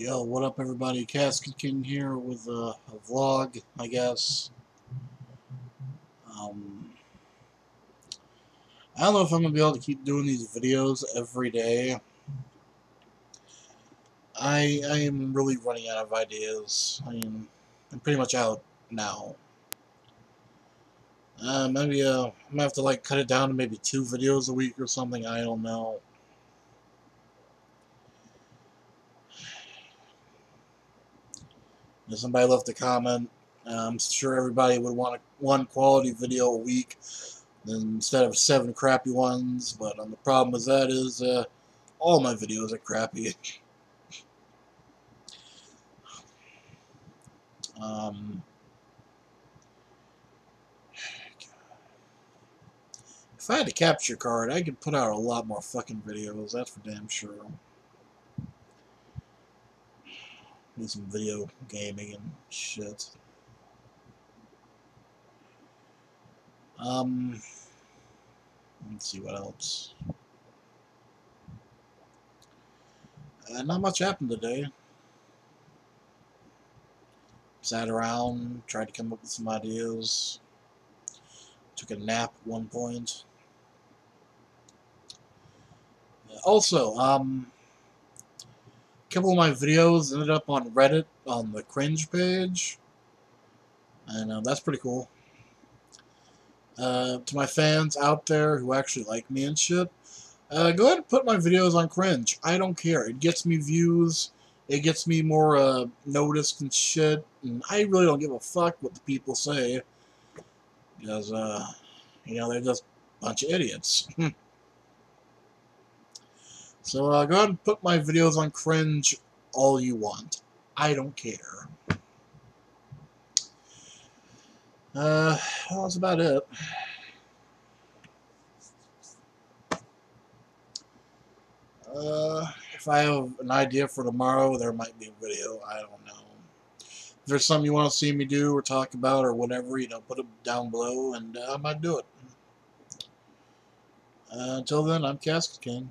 Yo, what up everybody? Casket King here with a, a vlog, I guess. Um, I don't know if I'm going to be able to keep doing these videos every day. I, I am really running out of ideas. I mean, I'm pretty much out now. Uh, maybe uh, I'm going to have to like cut it down to maybe two videos a week or something, I don't know. Somebody left a comment, I'm sure everybody would want one quality video a week instead of seven crappy ones. But um, the problem with that is uh, all my videos are crappy. um, if I had a capture card, I could put out a lot more fucking videos. That's for damn sure do some video gaming and shit. Um, let's see what else. Uh, not much happened today. Sat around, tried to come up with some ideas. Took a nap at one point. Also, um, couple of my videos ended up on Reddit on the cringe page. And uh, that's pretty cool. Uh, to my fans out there who actually like me and shit, uh, go ahead and put my videos on cringe. I don't care. It gets me views. It gets me more uh, noticed and shit. And I really don't give a fuck what the people say. Because, uh, you know, they're just a bunch of idiots. So uh, go ahead and put my videos on cringe all you want. I don't care. Uh, well, that's about it. Uh, if I have an idea for tomorrow, there might be a video. I don't know. If there's something you want to see me do or talk about or whatever, you know, put it down below and uh, I might do it. Uh, until then, I'm Casket King.